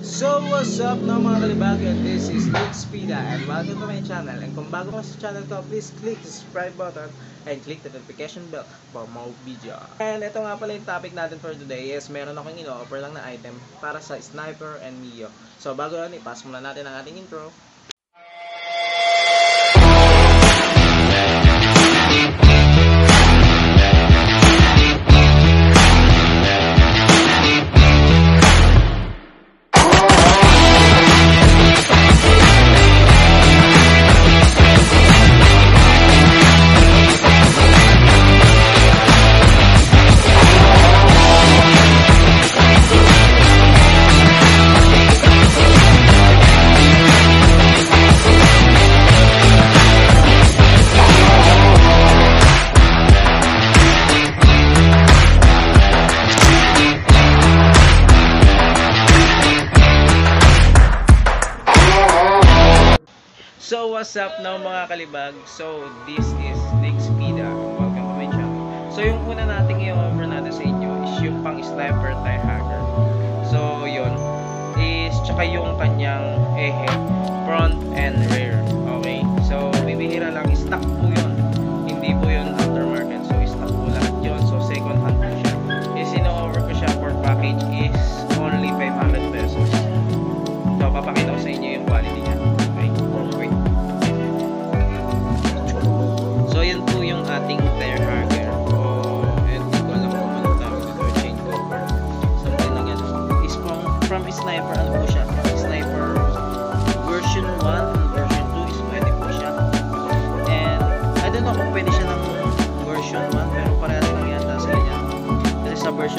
So what's up na mga kalibag and this is Luke Spida and welcome to my channel. And kung bago ka sa channel ko please click the subscribe button and click the notification bell for more video. And ito nga pala yung topic natin for today is meron akong ino-offer lang na item para sa Sniper and Mio. So bago yun ipas muna natin ang ating intro what's up now mga kalibag? So this is Nick Spida. Welcome to my channel. So yung una nating i-offer natin sa inyo is yung pang sniper tie hacker. So yun is tsaka yung kanyang ehe front and rear. Okay?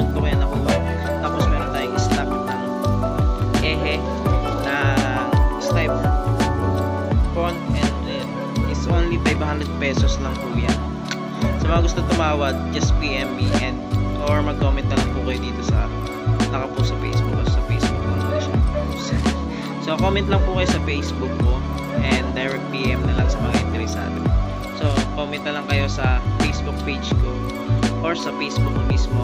Version 2 kaya nakuha. Tapos meron tayong stock ng ehe na sniper front and rear is only 500 pesos lang po yan. Sa mga gusto tumawad, just PM me and or mag-comment na lang po kayo dito sa nakapost sa Facebook kasi sa Facebook lang muna siya. So comment lang po kayo sa Facebook ko and direct PM na lang sa mga interesado. So comment na lang kayo sa Facebook page ko or sa Facebook ko mismo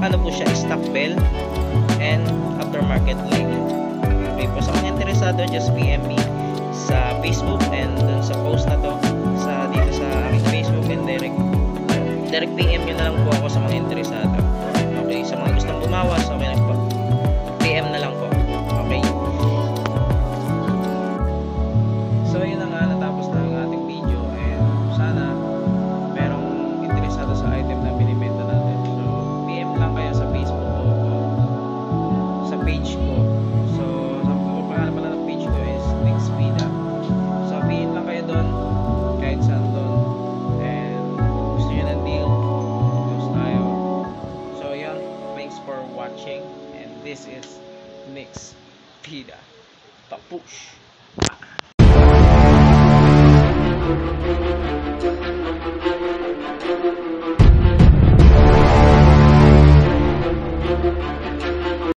ano po siya, stock bell and aftermarket lining. Okay po, sa mga interesado, just PM me sa Facebook and dun sa post na to sa dito sa aking Facebook and direct direct PM nyo na lang po ako sa mga interesado okay sa mga gustong bumawas okay watching and this is Nick Spida papush